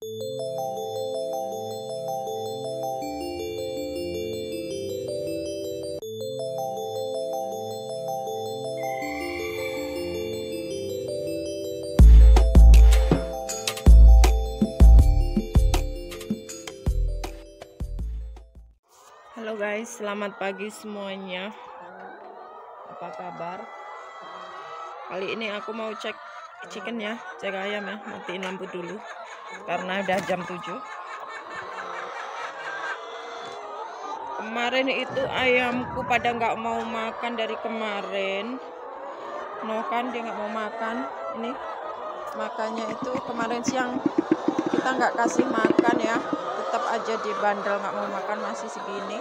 Halo guys, selamat pagi semuanya. Apa kabar? Kali ini aku mau cek chicken ya, cek ayam ya. Matiin lampu dulu karena udah jam 7. Kemarin itu ayamku pada nggak mau makan dari kemarin. No kan dia nggak mau makan. Ini makanya itu kemarin siang kita nggak kasih makan ya tetap aja di bandel nggak mau makan masih segini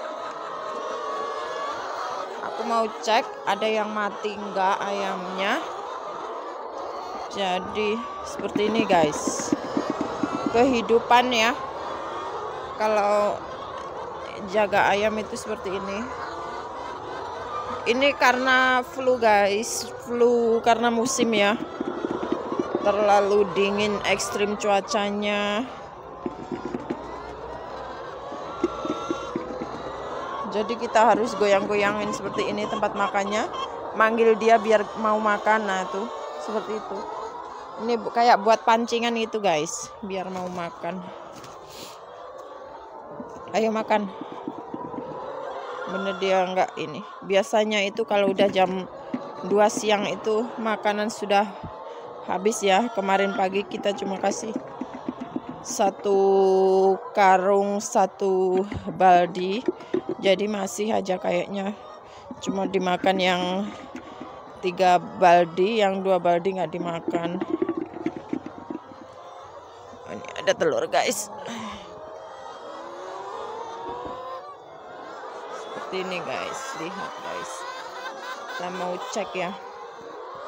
aku mau cek ada yang mati nggak ayamnya jadi seperti ini guys. Kehidupan ya. Kalau jaga ayam itu seperti ini. Ini karena flu guys. Flu karena musim ya. Terlalu dingin ekstrim cuacanya. Jadi kita harus goyang-goyangin seperti ini tempat makannya. Manggil dia biar mau makan. Nah itu seperti itu ini kayak buat pancingan itu guys. Biar mau makan. Ayo makan. Bener dia enggak ini. Biasanya itu kalau udah jam 2 siang itu makanan sudah habis ya. Kemarin pagi kita cuma kasih satu karung satu baldi. Jadi masih aja kayaknya. Cuma dimakan yang tiga baldi yang dua baldi nggak dimakan ada telur guys. Seperti ini guys. Lihat guys. Kita mau cek ya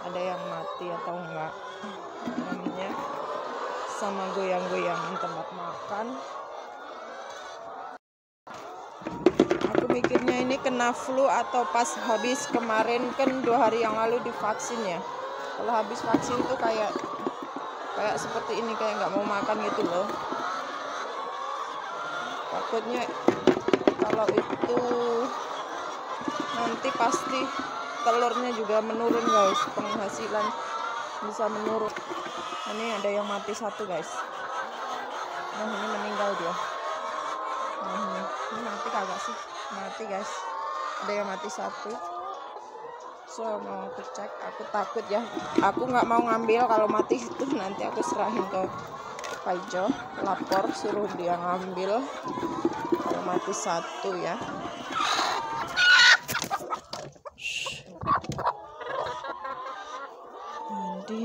ada yang mati atau enggak. Namanya sama goyang-goyangan tempat makan. Aku mikirnya ini kena flu atau pas habis kemarin kan dua hari yang lalu divaksin ya. Kalau habis vaksin tuh kayak kayak seperti ini kayak nggak mau makan gitu loh. Takutnya kalau itu nanti pasti telurnya juga menurun guys. Penghasilan bisa menurun. Ini ada yang mati satu guys. Nah ini meninggal dia. Nah ini, ini mati kagak sih? Mati guys. Ada yang mati satu so mau aku cek aku takut ya. Aku nggak mau ngambil kalau mati itu nanti aku serahin ke Paijo lapor suruh dia ngambil. Kalau mati satu ya. Jadi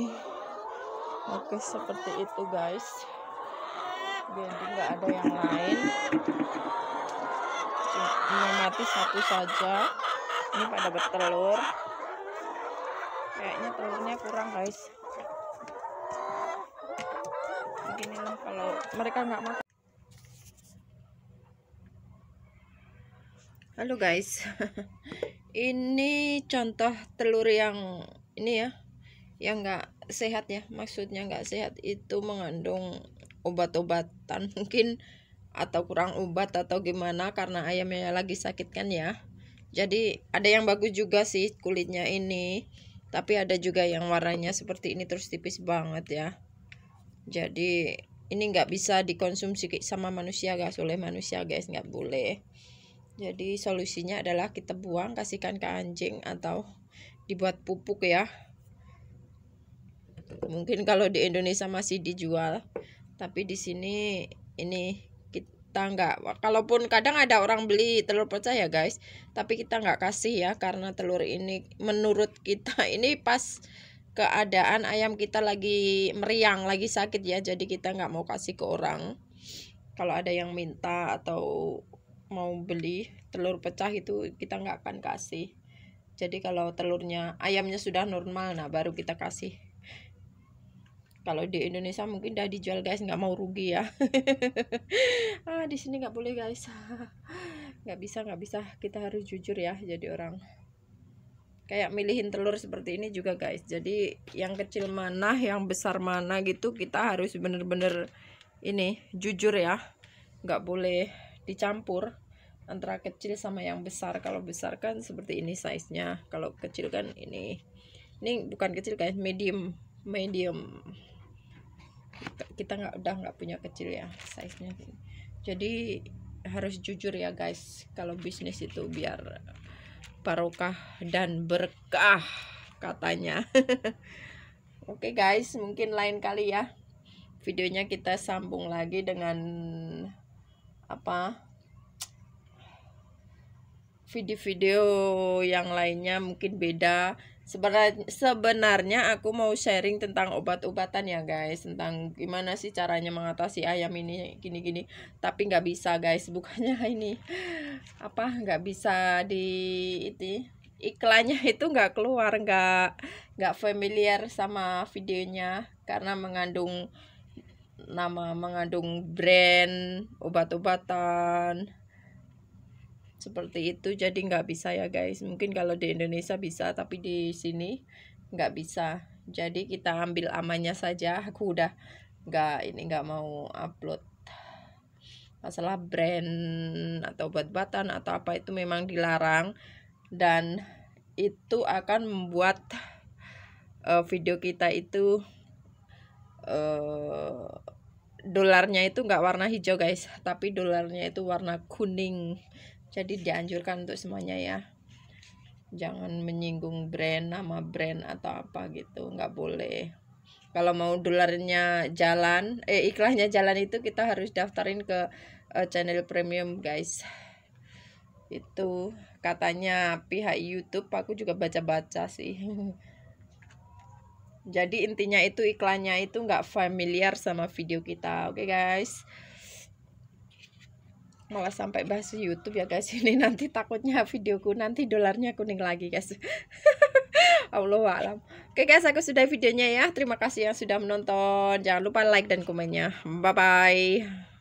oke seperti itu guys. Jadi nggak ada yang lain. Cuma mati satu saja. Ini pada bertelur kayaknya telurnya kurang guys. Beginilah kalau mereka nggak makan halo guys. Ini contoh telur yang ini ya yang nggak sehat ya. Maksudnya nggak sehat itu mengandung obat-obatan mungkin atau kurang obat atau gimana karena ayamnya lagi sakit kan ya. Jadi ada yang bagus juga sih kulitnya ini tapi ada juga yang warnanya seperti ini terus tipis banget ya. Jadi ini nggak bisa dikonsumsi sama manusia guys oleh manusia guys nggak boleh. Jadi solusinya adalah kita buang kasihkan ke anjing atau dibuat pupuk ya. Mungkin kalau di Indonesia masih dijual tapi di sini ini kita nggak kalaupun kadang ada orang beli telur pecah ya guys tapi kita nggak kasih ya karena telur ini menurut kita ini pas keadaan ayam kita lagi meriang lagi sakit ya jadi kita nggak mau kasih ke orang. Kalau ada yang minta atau mau beli telur pecah itu kita nggak akan kasih. Jadi kalau telurnya ayamnya sudah normal nah baru kita kasih kalau di Indonesia mungkin udah dijual guys. Nggak mau rugi ya. Ah di sini nggak boleh guys. Nggak bisa nggak bisa. Kita harus jujur ya jadi orang. Kayak milihin telur seperti ini juga guys. Jadi yang kecil mana yang besar mana gitu kita harus bener-bener ini jujur ya. Nggak boleh dicampur antara kecil sama yang besar. Kalau besar kan seperti ini size nya kalau kecil kan ini. Ini bukan kecil guys. Medium. Medium kita nggak udah nggak punya kecil ya size nya jadi harus jujur ya guys. Kalau bisnis itu biar barokah dan berkah katanya. Oke okay guys mungkin lain kali ya. Videonya kita sambung lagi dengan apa? Video-video yang lainnya mungkin beda sebenarnya sebenarnya aku mau sharing tentang obat-obatan ya guys. Tentang gimana sih caranya mengatasi ayam ini gini-gini. Tapi nggak bisa guys. Bukannya ini apa nggak bisa di itu iklannya itu nggak keluar nggak nggak familiar sama videonya. Karena mengandung nama mengandung brand obat-obatan seperti itu. Jadi nggak bisa ya guys. Mungkin kalau di Indonesia bisa tapi di sini nggak bisa. Jadi kita ambil amannya saja. Aku udah nggak ini nggak mau upload masalah brand atau obat-obatan atau apa. Itu memang dilarang. Dan itu akan membuat uh, video kita itu uh, dolarnya itu nggak warna hijau guys. Tapi dolarnya itu warna kuning jadi dianjurkan untuk semuanya ya. Jangan menyinggung brand nama brand atau apa gitu. Nggak boleh. Kalau mau dolarnya jalan eh iklannya jalan itu kita harus daftarin ke uh, channel premium guys. Itu katanya pihak YouTube aku juga baca-baca sih. Jadi intinya itu iklannya itu nggak familiar sama video kita. Oke okay, guys malah sampai bahas YouTube ya guys. Ini nanti takutnya videoku nanti dolarnya kuning lagi guys. Allah alam oke guys aku sudah videonya ya. Terima kasih yang sudah menonton. Jangan lupa like dan komennya. Bye bye